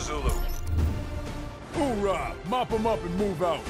Zulu. Hoorah! Mop 'em up and move out.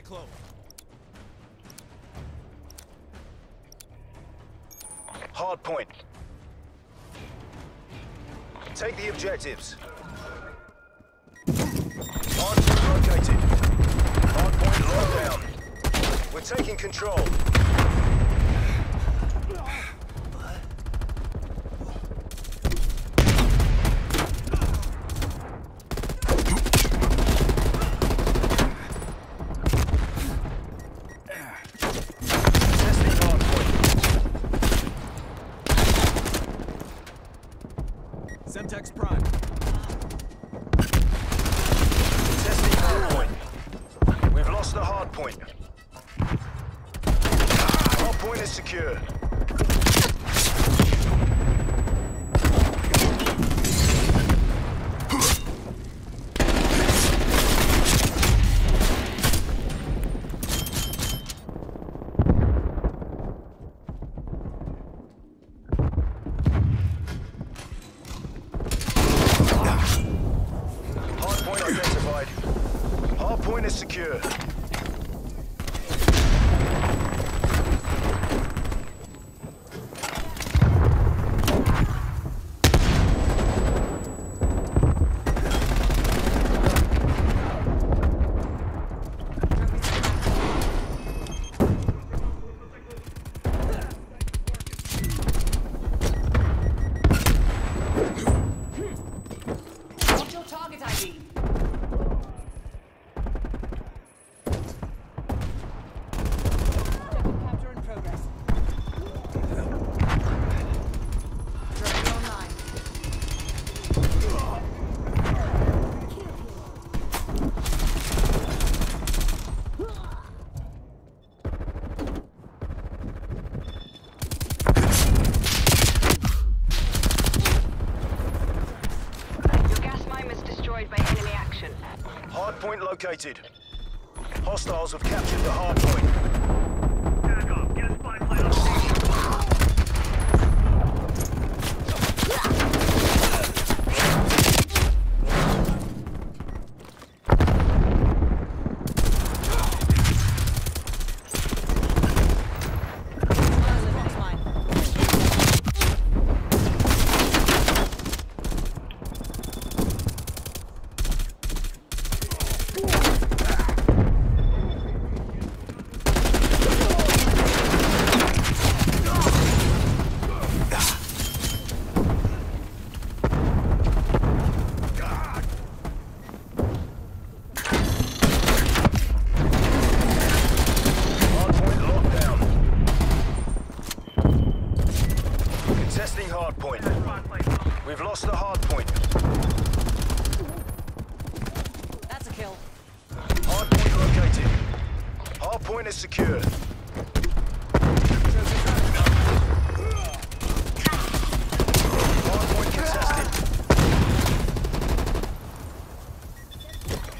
Stay close. Hard point. Take the objectives. Hard located. Hard point locked down. We're taking control. Testing hard point. Semtex Prime. Testing hard point. We've lost the hard point. Hard point is secure. Point is secure. Located. Hostiles have captured the hardpoint. Back up. Get a spy plane on station. Positive, fine. Hardpoint locked down. Contesting hardpoint. Spy plane on. We've lost the hardpoint. That's a kill. Hardpoint located. Hardpoint is secured. Hardpoint contested.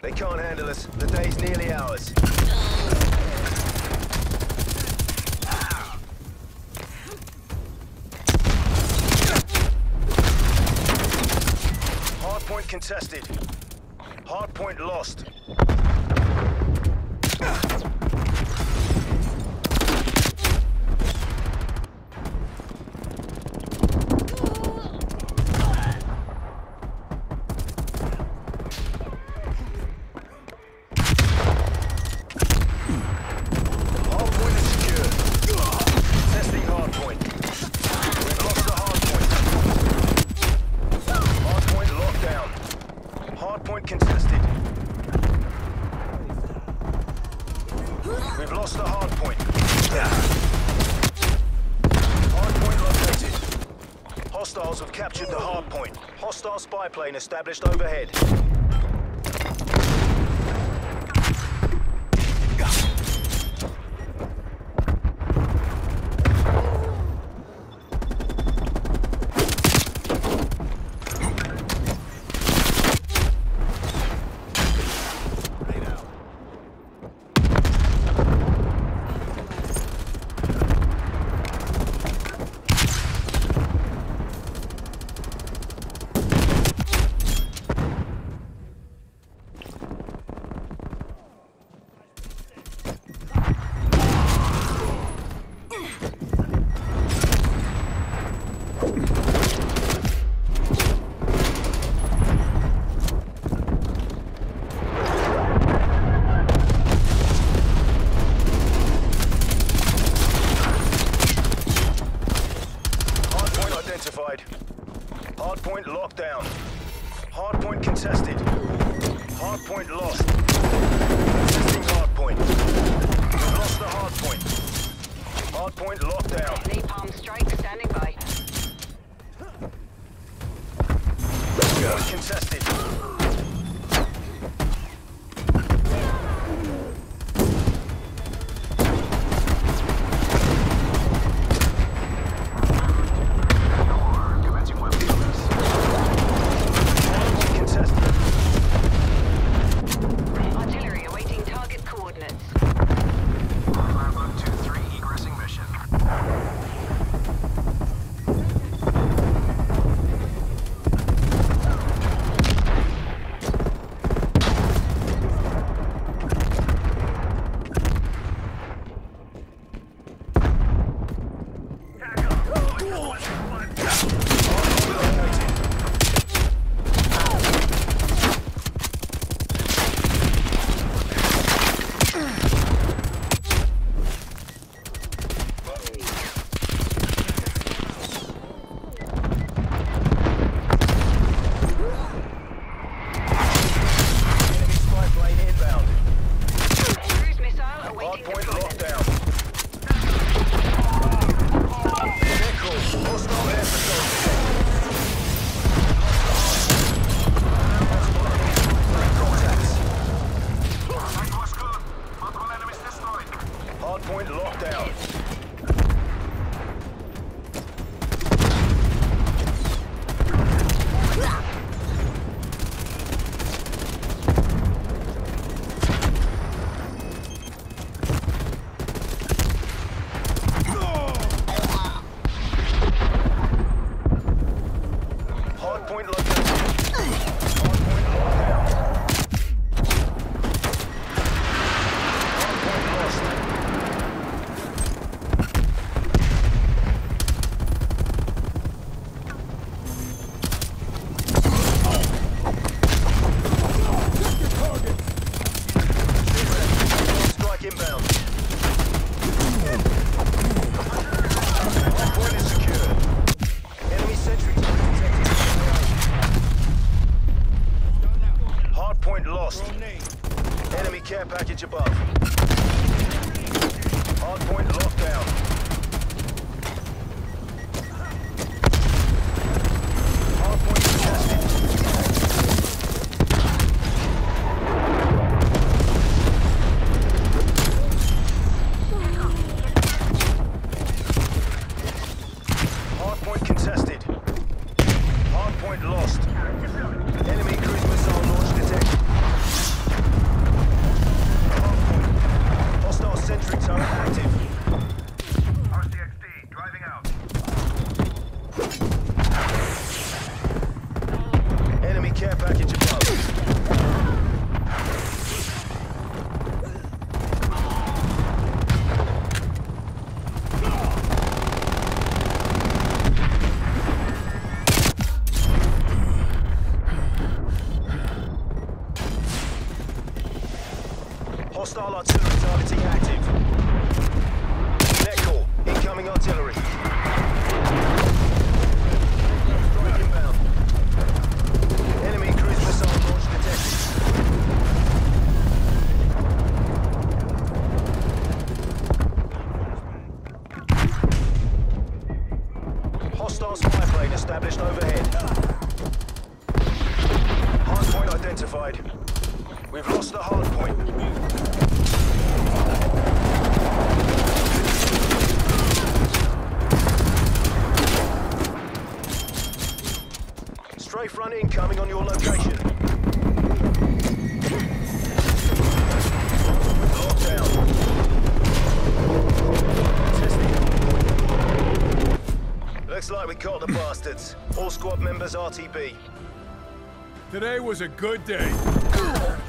They can't handle us. The day's nearly ours. Hardpoint contested. Hardpoint lost. Hardpoint is secured. Testing hardpoint. We've lost the hardpoint. Hardpoint locked down. Hardpoint contested. We've lost the hardpoint. Hardpoint located. Hostiles have captured the hardpoint. Hostile spy plane established overhead. Hardpoint locked down. Hardpoint contested. Hardpoint lost. Contesting hardpoint. We've lost the hardpoint. Hardpoint locked down. Napalm strike standing by. Hardpoint contested. front incoming on your location. Looks like we caught the bastards. All squad members RTB. Today was a good day.